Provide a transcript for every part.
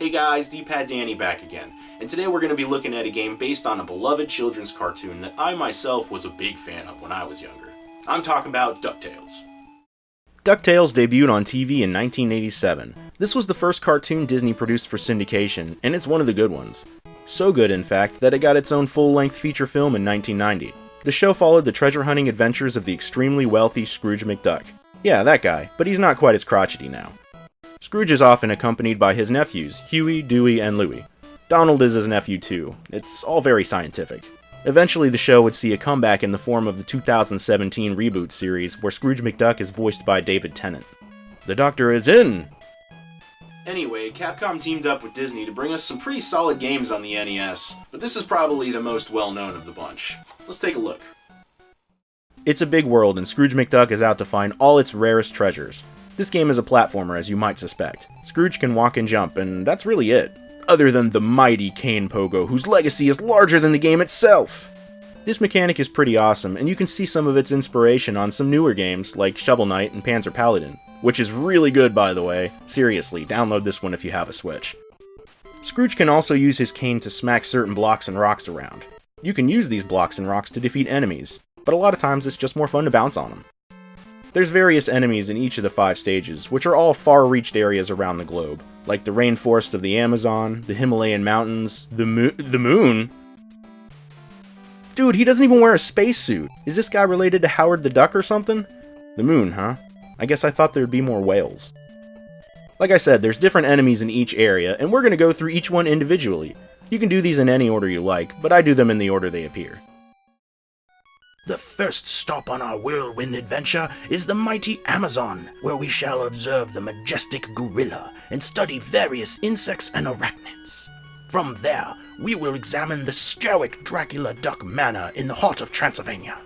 Hey guys, D-Pad Danny back again, and today we're going to be looking at a game based on a beloved children's cartoon that I myself was a big fan of when I was younger. I'm talking about DuckTales. DuckTales debuted on TV in 1987. This was the first cartoon Disney produced for syndication, and it's one of the good ones. So good, in fact, that it got its own full-length feature film in 1990. The show followed the treasure hunting adventures of the extremely wealthy Scrooge McDuck. Yeah, that guy, but he's not quite as crotchety now. Scrooge is often accompanied by his nephews, Huey, Dewey, and Louie. Donald is his nephew too. It's all very scientific. Eventually, the show would see a comeback in the form of the 2017 reboot series, where Scrooge McDuck is voiced by David Tennant. The Doctor is in! Anyway, Capcom teamed up with Disney to bring us some pretty solid games on the NES, but this is probably the most well known of the bunch. Let's take a look. It's a big world, and Scrooge McDuck is out to find all its rarest treasures. This game is a platformer, as you might suspect. Scrooge can walk and jump, and that's really it. Other than the mighty Cane Pogo, whose legacy is larger than the game itself! This mechanic is pretty awesome, and you can see some of its inspiration on some newer games, like Shovel Knight and Panzer Paladin, which is really good by the way. Seriously, download this one if you have a Switch. Scrooge can also use his cane to smack certain blocks and rocks around. You can use these blocks and rocks to defeat enemies, but a lot of times it's just more fun to bounce on them. There's various enemies in each of the five stages, which are all far-reached areas around the globe, like the rainforests of the Amazon, the Himalayan mountains, the moon- the moon? Dude, he doesn't even wear a spacesuit. Is this guy related to Howard the Duck or something? The moon, huh? I guess I thought there'd be more whales. Like I said, there's different enemies in each area, and we're to go through each one individually. You can do these in any order you like, but I do them in the order they appear. The first stop on our whirlwind adventure is the mighty Amazon, where we shall observe the majestic gorilla and study various insects and arachnids. From there, we will examine the stoic Dracula Duck Manor in the heart of Transylvania.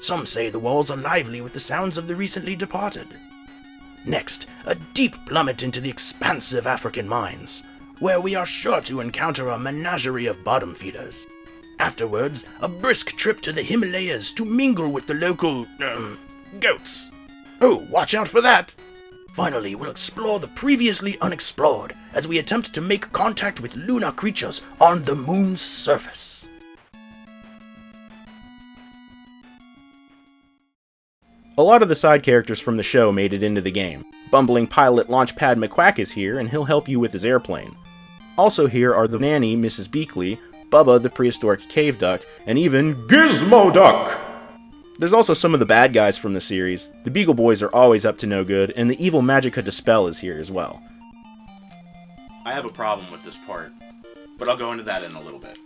Some say the walls are lively with the sounds of the recently departed. Next, a deep plummet into the expansive African mines, where we are sure to encounter a menagerie of bottom feeders. Afterwards, a brisk trip to the Himalayas to mingle with the local, um, goats. Oh, watch out for that! Finally, we'll explore the previously unexplored as we attempt to make contact with lunar creatures on the moon's surface. A lot of the side characters from the show made it into the game. Bumbling pilot Launchpad McQuack is here, and he'll help you with his airplane. Also here are the nanny, Mrs. Beakley, Bubba the prehistoric cave duck, and even Gizmo Duck! There's also some of the bad guys from the series. The Beagle Boys are always up to no good, and the evil Magica De Spell is here as well. I have a problem with this part, but I'll go into that in a little bit.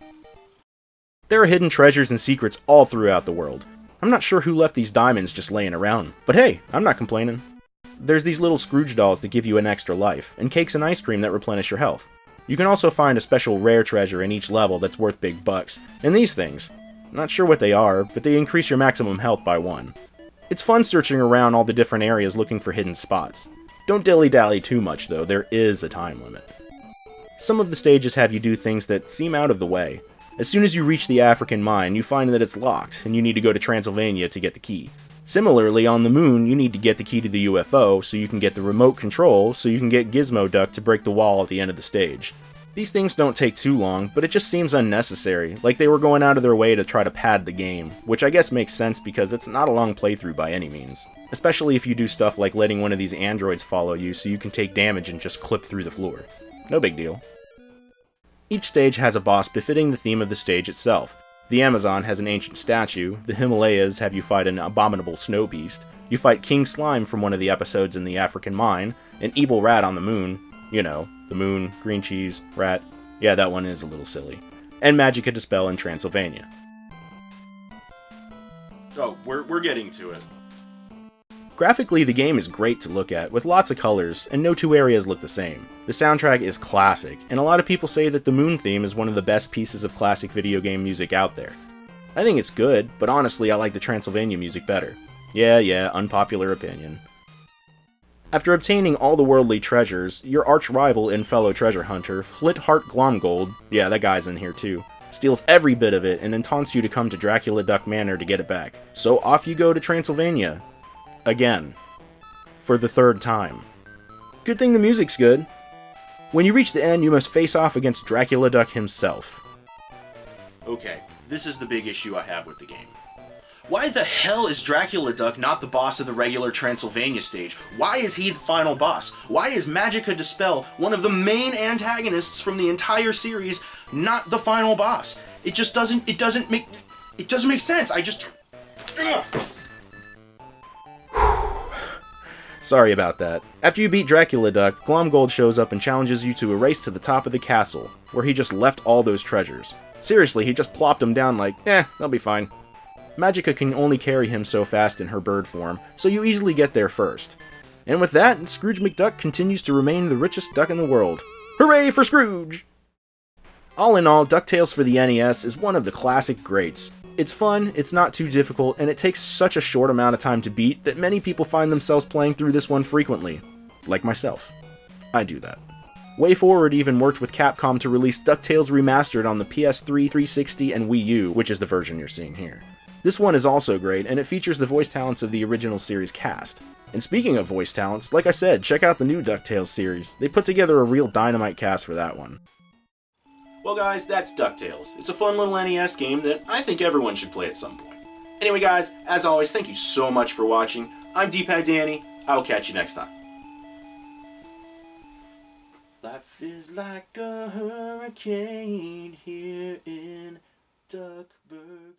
There are hidden treasures and secrets all throughout the world. I'm not sure who left these diamonds just laying around, but hey, I'm not complaining. There's these little Scrooge dolls that give you an extra life, and cakes and ice cream that replenish your health. You can also find a special rare treasure in each level that's worth big bucks, and these things. Not sure what they are, but they increase your maximum health by one. It's fun searching around all the different areas looking for hidden spots. Don't dilly-dally too much though, there is a time limit. Some of the stages have you do things that seem out of the way. As soon as you reach the African mine, you find that it's locked, and you need to go to Transylvania to get the key. Similarly, on the moon, you need to get the key to the UFO so you can get the remote control so you can get Gizmo Duck to break the wall at the end of the stage. These things don't take too long, but it just seems unnecessary, like they were going out of their way to try to pad the game, which I guess makes sense because it's not a long playthrough by any means. Especially if you do stuff like letting one of these androids follow you so you can take damage and just clip through the floor. No big deal. Each stage has a boss befitting the theme of the stage itself, the Amazon has an ancient statue, the Himalayas have you fight an abominable snow beast, you fight King Slime from one of the episodes in the African mine, an evil rat on the moon, you know, the moon, green cheese, rat, yeah, that one is a little silly, and Magica De Spell in Transylvania. Oh, we're, we're getting to it. Graphically, the game is great to look at, with lots of colors, and no two areas look the same. The soundtrack is classic, and a lot of people say that the Moon theme is one of the best pieces of classic video game music out there. I think it's good, but honestly I like the Transylvania music better. Yeah, yeah, unpopular opinion. After obtaining all the worldly treasures, your arch-rival and fellow treasure hunter, Flintheart Glomgold, yeah, that guy's in here too, steals every bit of it and then taunts you to come to Dracula Duck Manor to get it back. So off you go to Transylvania, Again. For the third time. Good thing the music's good. When you reach the end, you must face off against Dracula Duck himself. Okay, this is the big issue I have with the game. Why the hell is Dracula Duck not the boss of the regular Transylvania stage? Why is he the final boss? Why is Magica De Spell, one of the main antagonists from the entire series, not the final boss? It just doesn't, it doesn't make, it doesn't make sense. I just, ugh. Sorry about that. After you beat Dracula Duck, Glomgold shows up and challenges you to a race to the top of the castle, where he just left all those treasures. Seriously, he just plopped them down like, eh, they'll be fine. Magica can only carry him so fast in her bird form, so you easily get there first. And with that, Scrooge McDuck continues to remain the richest duck in the world. Hooray for Scrooge! All in all, DuckTales for the NES is one of the classic greats, it's fun, it's not too difficult, and it takes such a short amount of time to beat that many people find themselves playing through this one frequently. Like myself. I do that. WayForward even worked with Capcom to release DuckTales Remastered on the PS3, 360, and Wii U, which is the version you're seeing here. This one is also great, and it features the voice talents of the original series cast. And speaking of voice talents, like I said, check out the new DuckTales series. They put together a real dynamite cast for that one. Well guys, that's DuckTales. It's a fun little NES game that I think everyone should play at some point. Anyway guys, as always, thank you so much for watching. I'm D-Pad Danny. I'll catch you next time. Life is like a hurricane here in Duckburg.